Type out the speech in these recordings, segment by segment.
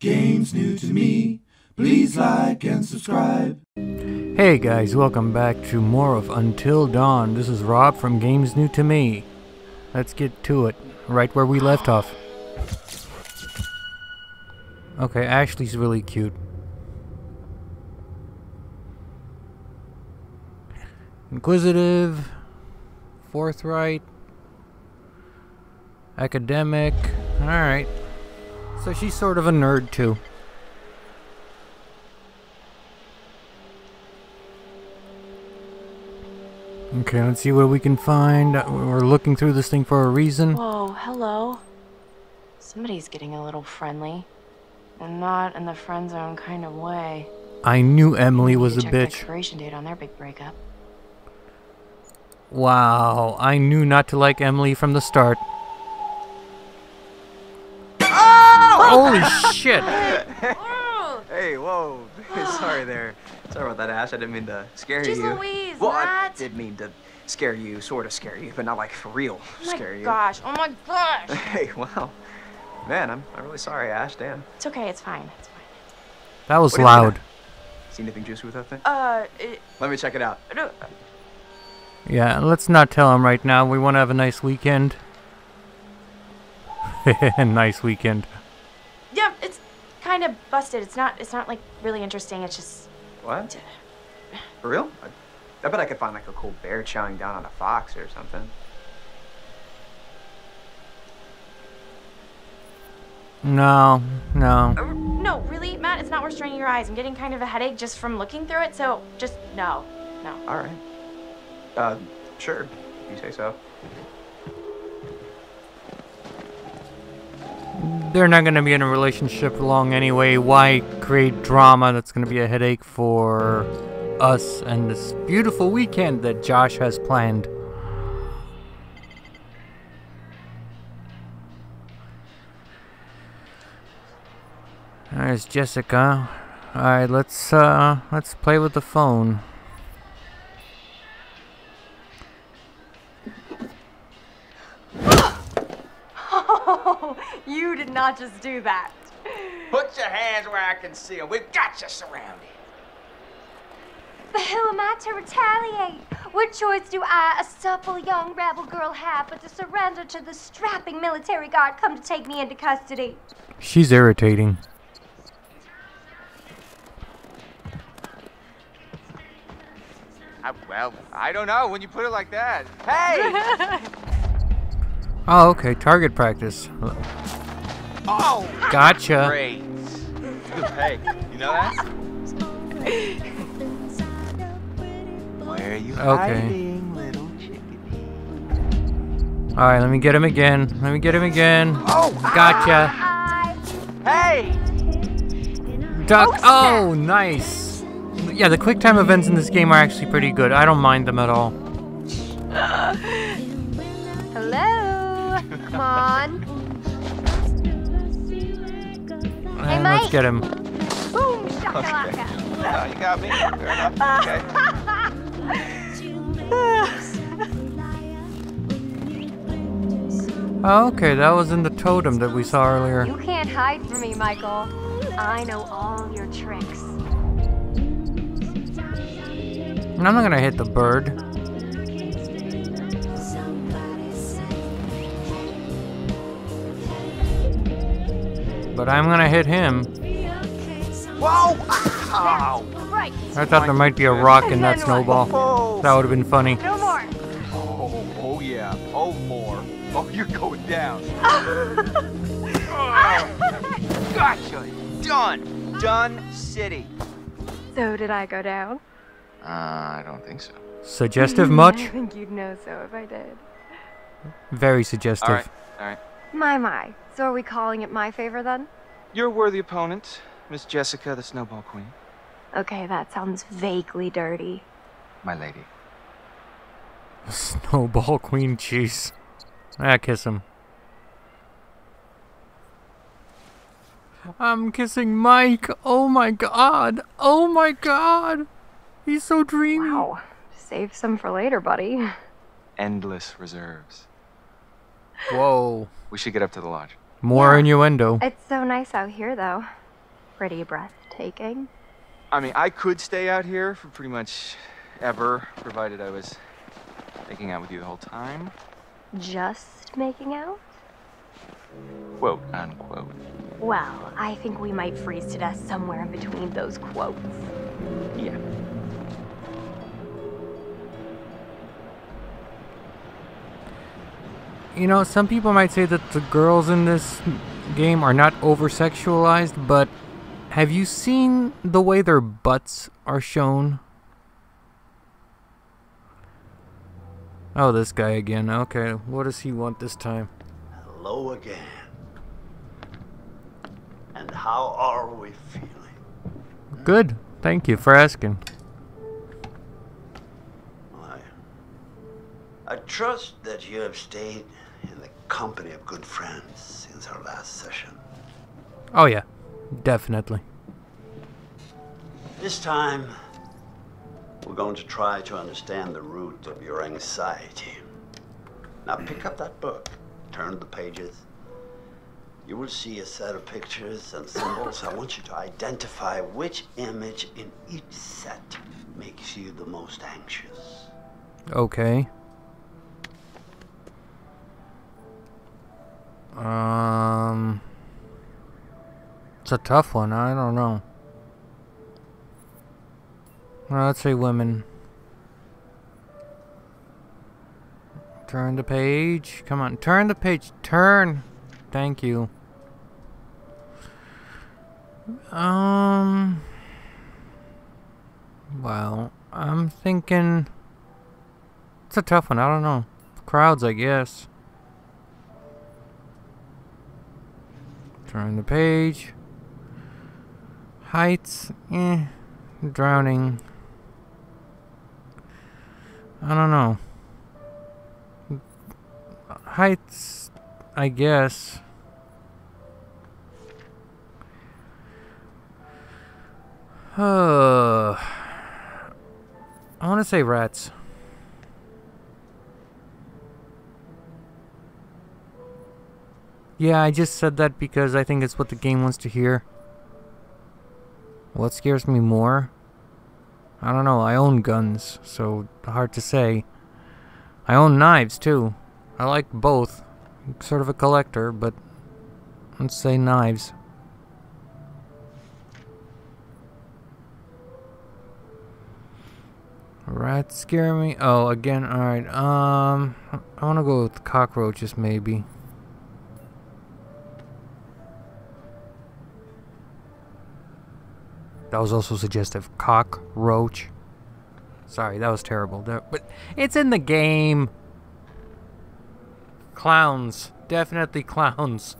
Games new to me. Please like and subscribe. Hey guys, welcome back to more of Until Dawn. This is Rob from Games New to Me. Let's get to it, right where we left off. Okay, Ashley's really cute. Inquisitive, forthright, academic. Alright. So she's sort of a nerd too. Okay, let's see what we can find. We're looking through this thing for a reason. Whoa, hello. Somebody's getting a little friendly. And not in the friend zone kind of way. I knew Emily was a bitch. expiration date on their big breakup. Wow, I knew not to like Emily from the start. Holy shit! Hey, whoa. Sorry there. Sorry about that, Ash. I didn't mean to scare Jeez you. Louise, well, I Matt. did mean to scare you, sort of scare you, but not like for real Oh my scare you. gosh, oh my gosh. Hey, wow. Man, I'm, I'm really sorry, Ash. Damn. it's okay, it's fine, it's fine. That was What are you looking loud. See anything juicy with that thing? Uh, it, Let me check it out. no, Yeah, let's not tell him right now. We want to have a nice weekend. nice weekend. Yeah, it's kind of busted. It's not, it's not like really interesting. It's just, What? For real? I, I bet I could find like a cool bear chowing down on a fox or something. No, no. uh, no, really, Matt, it's not worth straining your eyes. I'm getting kind of a headache just from looking through it, so just no, no. All right. Uh, sure. If you say so. They're not going to be in a relationship long anyway. Why create drama that's going to be a headache for us and this beautiful weekend that Josh has planned? There's Jessica. Alright, let's uh let's play with the phone. You did not just do that. Put your hands where I can see them. We've got you surrounded. But who am I to retaliate? What choice do I, a supple young rebel girl, have but to surrender to the strapping military guard come to take me into custody? She's irritating. I, well, I don't know when you put it like that. Hey! Oh, okay, target practice. Oh, Gotcha. great. Hey, you know that? Where are you Okay. hiding, little chickadee? Alright, let me get him again. Let me get him again. Oh, Gotcha. I hey! Duck. Oh, nice. Yeah, the quick time events in this game are actually pretty good. I don't mind them at all. Hello? Come on. And let's get him. Boom, shakalaka. Oh, you got me. Fair enough. Okay. Oh, okay, that was in the totem that we saw earlier. You can't hide from me, Michael. I know all your tricks. I'm not gonna hit the bird. But I'm gonna hit him. Whoa! Ow! I thought there might be a rock in that snowball. That would have been funny. No more. oh, oh yeah. Oh, more. Oh, you're going down. gotcha. Done. Done city. So did I go down? Uh, I don't think so. Suggestive much? I think you'd know so if I did. Very suggestive. All right. All right. My, my. So are we calling it my favor then? You're a worthy opponent, Miss Jessica, the Snowball Queen. Okay, that sounds vaguely dirty. My lady. Snowball Queen cheese. Ah, kiss him. I'm kissing Mike. Oh my god. Oh my god. He's so dreamy. Wow. Save some for later, buddy. Endless reserves. Whoa. We should get up to the lodge. More Yeah. innuendo. It's so nice out here, though. pretty breathtaking. I mean, I could stay out here for pretty much ever, provided I was making out with you the whole time. Just making out? Quote unquote. Well, I think we might freeze to death somewhere in between those quotes. Yeah. You know, some people might say that the girls in this game are not over sexualized, but have you seen the way their butts are shown? Oh, this guy again. Okay, what does he want this time? Hello again. And how are we feeling? Good. Thank you for asking. I, I trust that you have stayed in the company of good friends since our last session. Oh, yeah. Definitely. This time, we're going to try to understand the root of your anxiety. Now, pick up that book, turn the pages. You will see a set of pictures and symbols. I want you to identify which image in each set makes you the most anxious. Okay. Um. It's a tough one. I don't know. Well, let's say women. Turn the page. Come on, turn the page. Turn. Thank you. Um. Well, I'm thinking. It's a tough one. I don't know. Crowds, I guess. Turn the page. Heights, eh. Drowning. I don't know. Heights, I guess. Uh, I want to say rats. Yeah, I just said that because I think it's what the game wants to hear. What scares me more? I don't know, I own guns, so hard to say. I own knives too. I like both. I'm sort of a collector, but let's say knives. Rats scare me. Oh, again, alright. Um, I want to go with cockroaches, maybe. Was also suggestive. Cockroach. Sorry, that was terrible. That, but it's in the game. Clowns. Definitely clowns.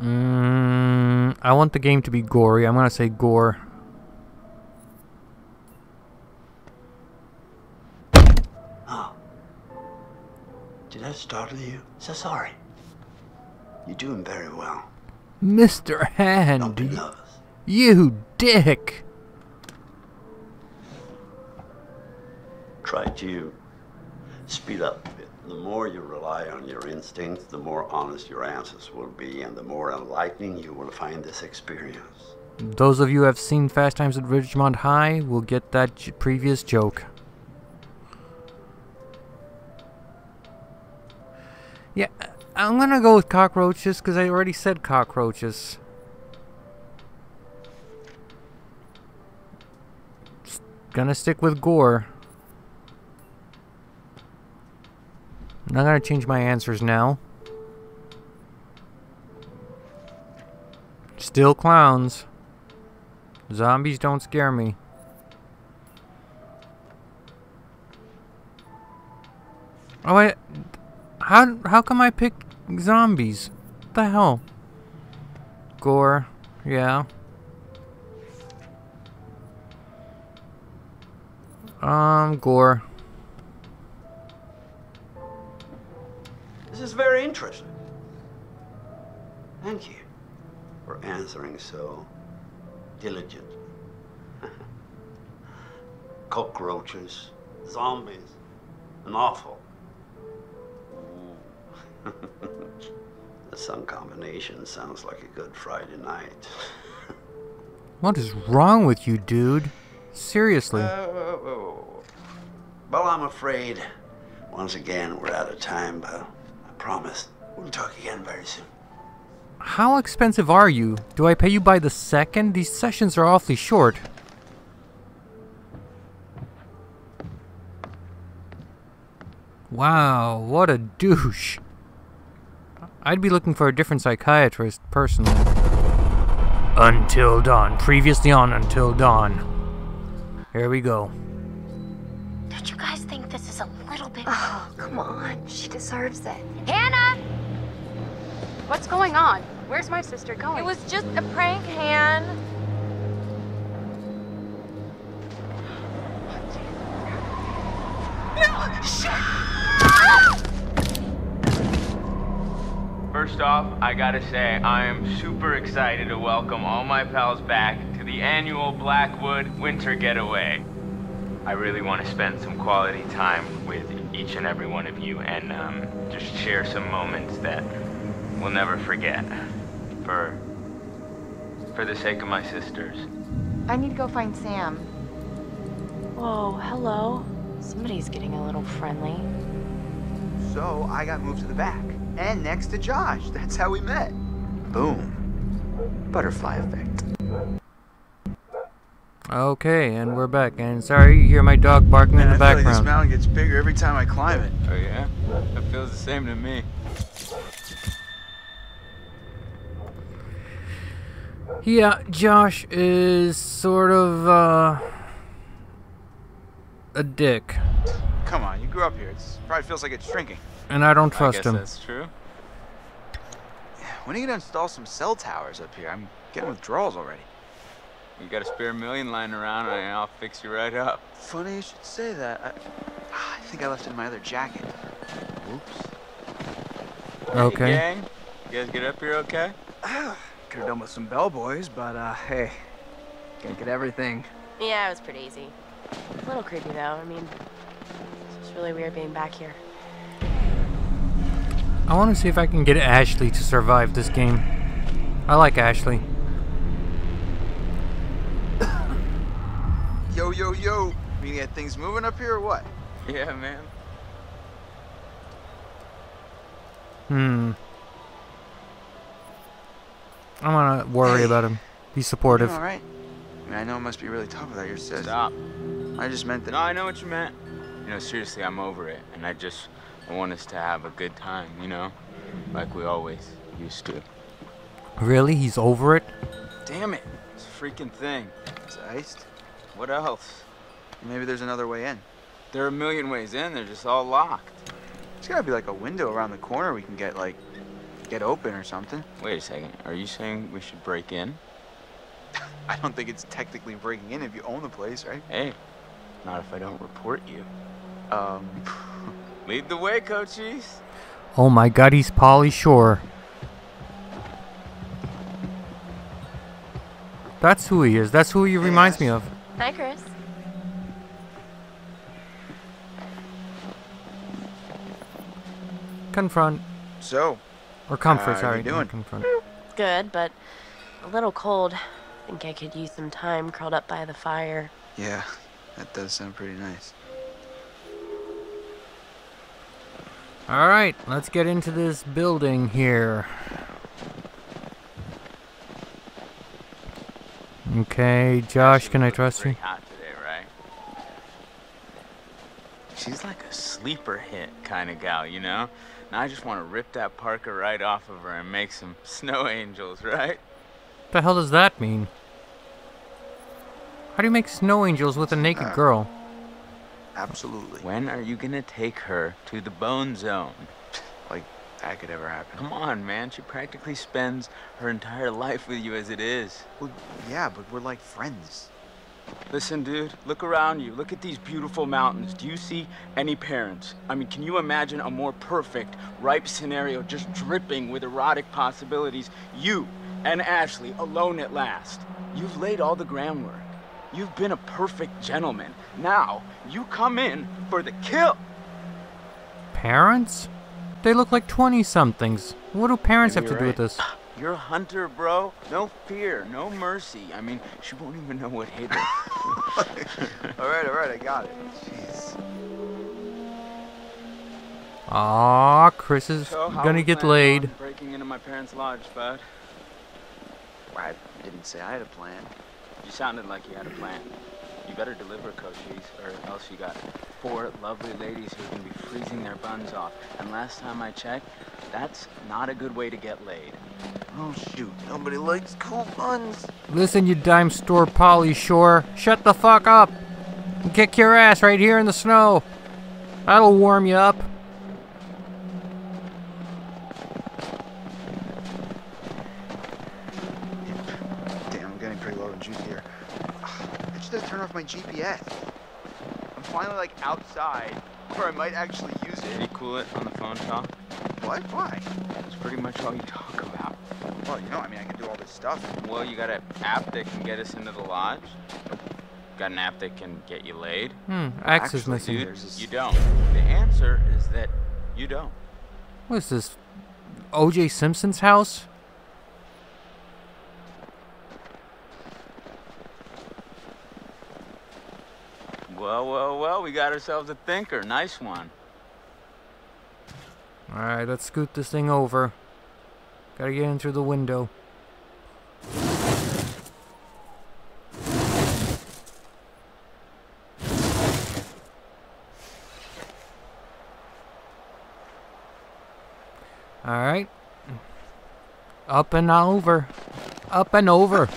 Mm, I want the game to be gory. I'm gonna say gore. Startle you? So sorry. You're doing very well. Mr. Don't Hand, be nervous. you dick. Try to speed up a bit. The more you rely on your instincts, the more honest your answers will be, and the more enlightening you will find this experience. Those of you who have seen Fast Times at Ridgemont High will get that j- previous joke. Yeah, uh, I'm gonna go with cockroaches because I already said cockroaches. Gonna stick with gore. I'm not gonna change my answers now. Still clowns. Zombies don't scare me. Oh wait, how how come I pick zombies? What the hell? Gore, yeah. Um, gore. This is very interesting. Thank you for answering so diligently. Cockroaches, zombies. An awful. The sun combination sounds like a good Friday night. What is wrong with you, dude? Seriously. Oh. Well, I'm afraid once again we're out of time, but I promise we'll talk again very soon. How expensive are you? Do I pay you by the second? These sessions are awfully short. Wow, what a douche. I'd be looking for a different psychiatrist, personally. Until Dawn. Previously on Until Dawn. Here we go. Don't you guys think this is a little bit. Oh, come on. She deserves it. Hannah! What's going on? Where's my sister going? It was just a prank, Han. First off, I gotta say, I am super excited to welcome all my pals back to the annual Blackwood Winter Getaway. I really want to spend some quality time with each and every one of you and um, just share some moments that we'll never forget. For, for the sake of my sisters. I need to go find Sam. Whoa, hello. Somebody's getting a little friendly. So I got moved to the back and next to Josh. That's how we met. Boom. Butterfly effect. Okay, and we're back. And sorry, you hear my dog barking in the I feel like this mountain gets bigger every time I climb it. Oh yeah? That feels the same to me. Yeah, Josh is sort of, uh. a dick. Come on, you grew up here. It probably feels like it's shrinking. And I don't I trust guess him. that's true. When are you gonna install some cell towers up here? I'm getting withdrawals already. You got a spare million lying around and I'll fix you right up. Funny you should say that. I, I think I left it in my other jacket. Oops. Okay. Hey, gang, you guys get up here okay? Could have done with some bellboys, but uh, hey, can't get everything. Yeah, it was pretty easy. A little creepy though. I mean, it's just really weird being back here. I want to see if I can get Ashley to survive this game. I like Ashley. Yo, yo, yo. We get things moving up here or what? Yeah, man. Hmm. I'm gonna worry Hey. about him. Be supportive. all right? I mean, I know it must be really tough without your sis. Stop. I just meant that. No, I know what you meant. You know, seriously, I'm over it. And I just I want us to have a good time, you know? Like we always used to. Really? He's over it? Damn it. It's a freaking thing. It's iced. What else? Maybe there's another way in. There are a million ways in, they're just all locked. There's gotta be like a window around the corner we can get like get open or something. Wait a second. Are you saying we should break in? I don't think it's technically breaking in if you own the place, right? Hey, not if I don't report you. Um, Lead the way, Cochise. Oh my god, he's Pauly Shore. That's who he is. That's who he reminds me of. Hi, Chris. Confront. so Or comfort, How you sorry. not doing? Confront. Good, but a little cold. I Think I could use some time curled up by the fire. yeah, that does sound pretty nice. Alright, let's get into this building here. Okay, Josh, can I trust you? Hot today, right? She's like a sleeper hit kind of gal, you know? And I just want to rip that Parker right off of her and make some snow angels, right? What the hell does that mean? How do you make snow angels with a naked Uh, girl? Absolutely. When are you gonna take her to the bone zone? Like that could ever happen. Come on, man. She practically spends her entire life with you as it is. Well, yeah, but we're like friends. Listen, dude, look around you. Look at these beautiful mountains. Do you see any parents? I mean, can you imagine a more perfect, ripe scenario just dripping with erotic possibilities? You and Ashley alone at last. You've laid all the groundwork. You've been a perfect gentleman. Now, you come in for the kill. Parents? They look like 20 somethings. What do parents have to you're do with this? You're a hunter, bro. No fear, no mercy. I mean, she won't even know what hit her. all right, all right, I got it. Jeez. Aw, Chris is So, gonna get uh, laid. Breaking into my parents' lodge, bud. I didn't say I had a plan. You sounded like you had a plan. You better deliver, Cochise, or else you got four lovely ladies who are gonna be freezing their buns off. And last time I checked, that's not a good way to get laid. Oh shoot, nobody likes cool buns. Listen, you dime store Pauly Shore. Shut the fuck up. And kick your ass right here in the snow. That'll warm you up. Damn, I'm getting pretty low in juice here. I just had to turn off my GPS. I'm finally like outside where I might actually use Did he it. cool it on the phone talk? What? Why? That's pretty much all you talk about. Well, you know, I mean, I can do all this stuff. Well, you got an app that can get us into the lodge. Got an app that can get you laid. Hmm, Axe is Actually, missing. dude, Dude, There's this- you don't. The answer is that you don't. What is this? O.J. Simpson's house? Well, well, well, we got ourselves a thinker. Nice one. Alright, let's scoot this thing over. Gotta get in through the window. Alright. Up and over. Up and over.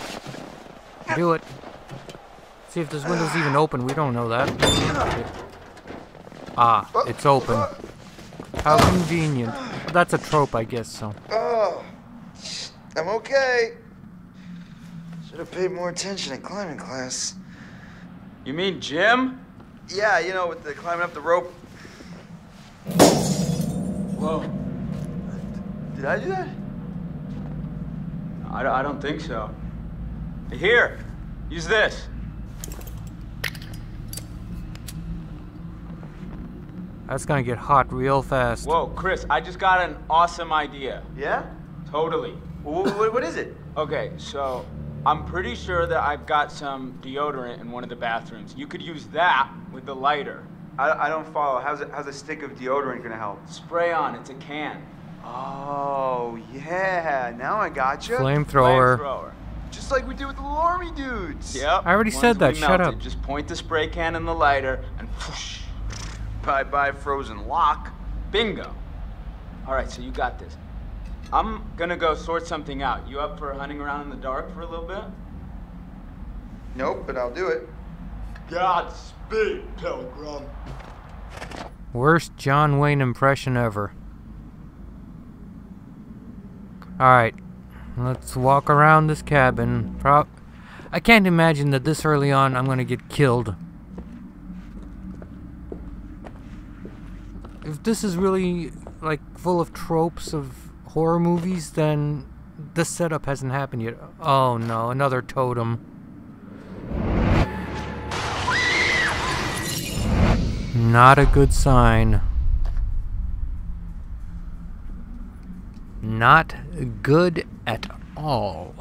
Do it. See if this window's even open. We don't know that. Ah, it's open. How convenient. That's a trope, I guess, so. Oh, I'm okay. Should have paid more attention in climbing class. You mean gym? Yeah, you know, with the climbing up the rope. Whoa. Did I do that? I, don't- I don't think so. Here, use this. That's gonna get hot real fast. Whoa, Chris, I just got an awesome idea. Yeah? Totally. What, what, what is it? Okay, so I'm pretty sure that I've got some deodorant in one of the bathrooms. You could use that with the lighter. I, I don't follow. How's, it, how's a stick of deodorant gonna help? Spray on, it's a can. Oh, yeah. Now I gotcha. Flamethrower. Flamethrower. Just like we did with the little army dudes. Yep. I already ones said that, shut melted. up. Just point the spray can in the lighter and whoosh. Bye bye, frozen lock. Bingo. All right, so you got this. I'm gonna go sort something out. You up for hunting around in the dark for a little bit? Nope, but I'll do it. Godspeed, Pilgrim. Worst John Wayne impression ever. Alright, let's walk around this cabin. Pro- I can't imagine that this early on I'm gonna get killed. If this is really like full of tropes of horror movies, then the setup hasn't happened yet. Oh no, another totem. Not a good sign. Not good at all.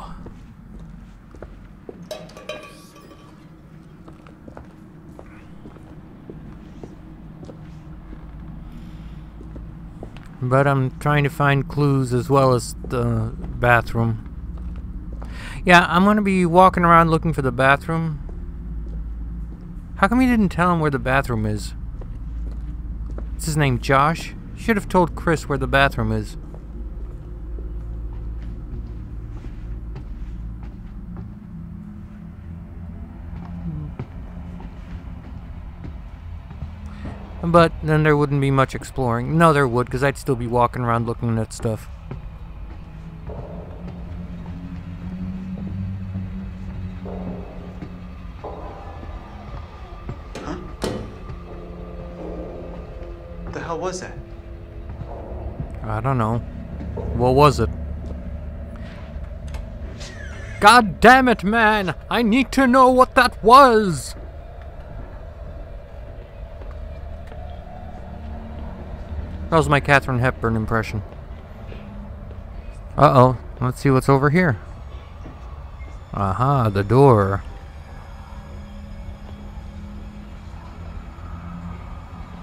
But I'm trying to find clues as well as the bathroom. Yeah, I'm gonna be walking around looking for the bathroom. How come you didn't tell him where the bathroom is? What's his name, Josh? Should have told Chris where the bathroom is. But then there wouldn't be much exploring. No, there would, because I'd still be walking around looking at stuff. What the hell was that? I don't know. What was it? God damn it, man! I need to know what that was! That was my Katharine Hepburn impression. Uh-oh. Let's see what's over here. Aha, the door.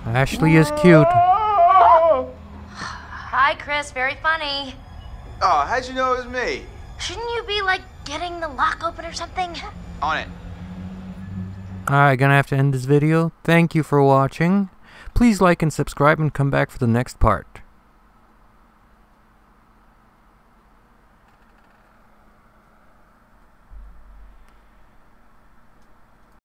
Ashley is cute. Hi, Chris. Very funny. Oh, how'd you know it was me? Shouldn't you be, like, getting the lock open or something? On it. Alright, gonna have to end this video. Thank you for watching. Please like and subscribe and come back for the next part.